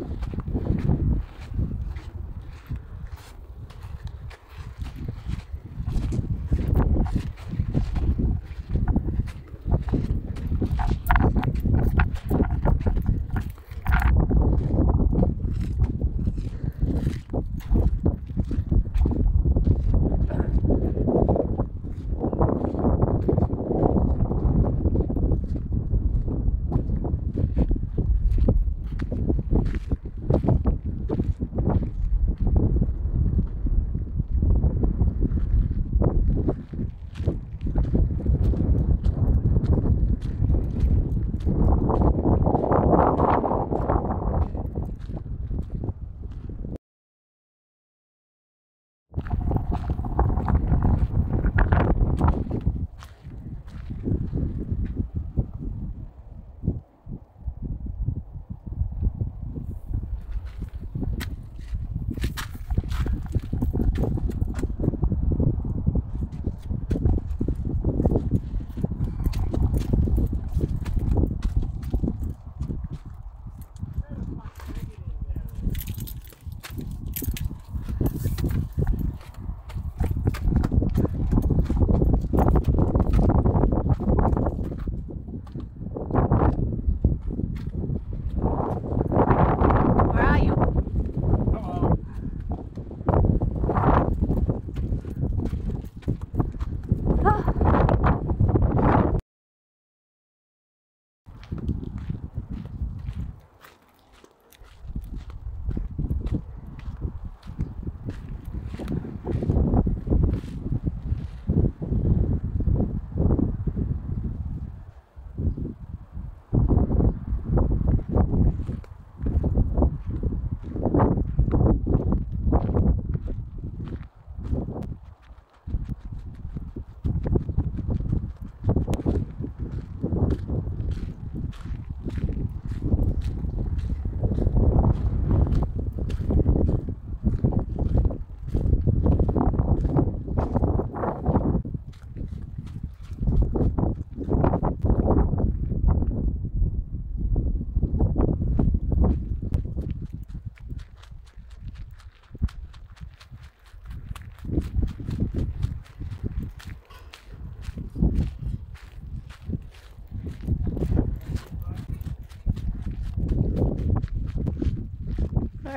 フフフ。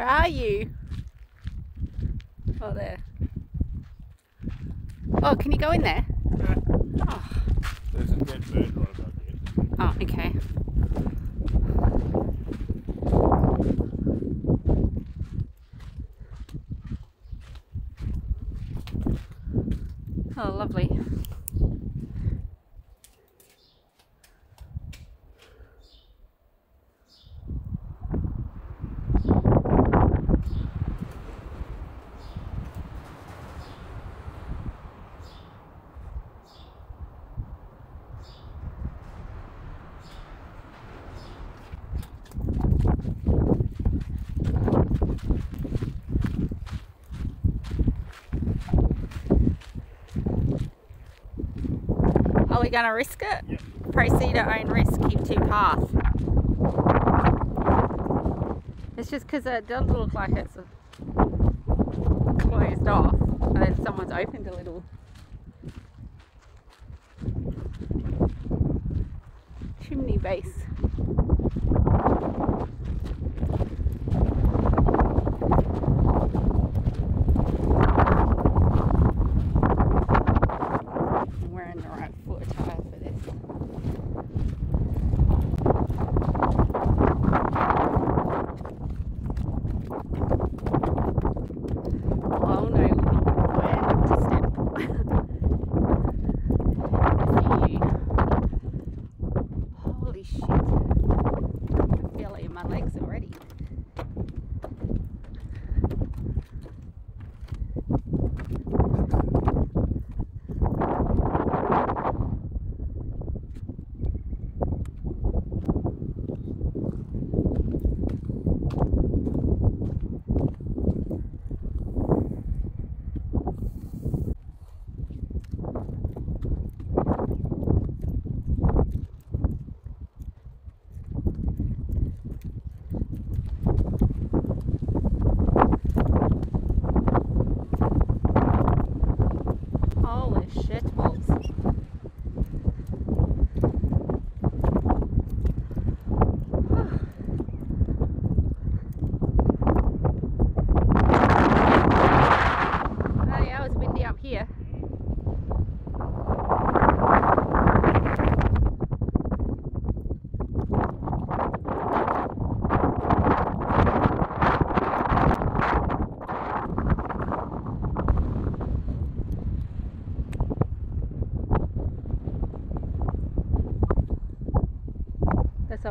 Where are you? Oh, there. Oh, can you go in there? Oh, There's a dead bird right above you. oh okay. Oh, lovely. Are we going to risk it? Yep. Proceed at own risk, keep to path. It's just because it does look like it's closed off and then someone's opened a little. Chimney base.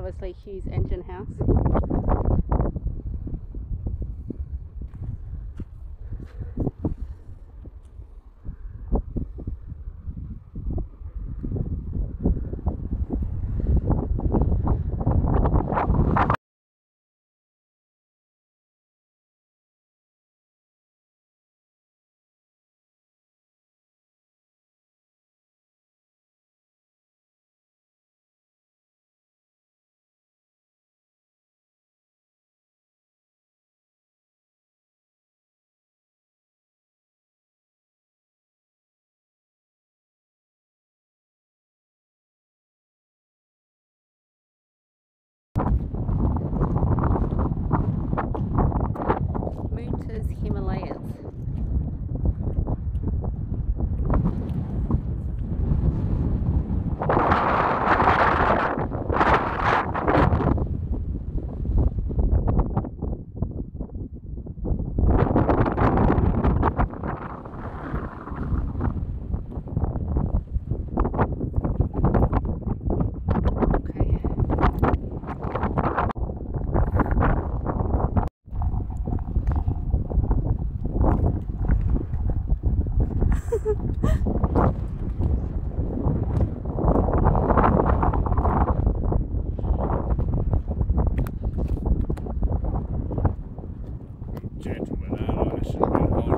obviously Hughes engine house. question about